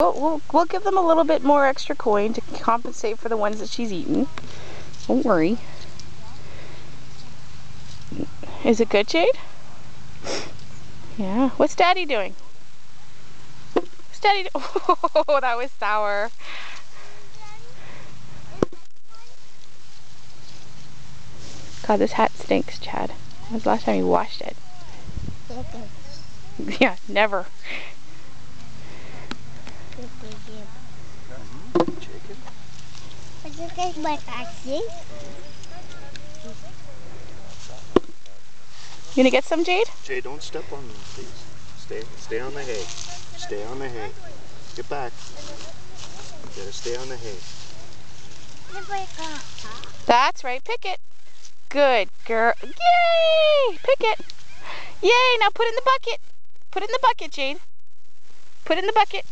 We'll, we'll, we'll give them a little bit more extra coin to compensate for the ones that she's eaten. Don't worry. Is it good, Jayde? Yeah. What's Daddy doing? What's Daddy do Oh, that was sour. God, this hat stinks, Chad. When was the last time you washed it? yeah, never. My taxi. You gonna get some, Jayde? Jayde, don't step on them, please. Stay, stay on the hay. Stay on the hay. Get back. You gotta stay on the hay. That's right, pick it. Good girl. Yay! Pick it. Yay, now put it in the bucket. Put it in the bucket, Jayde. Put it in the bucket.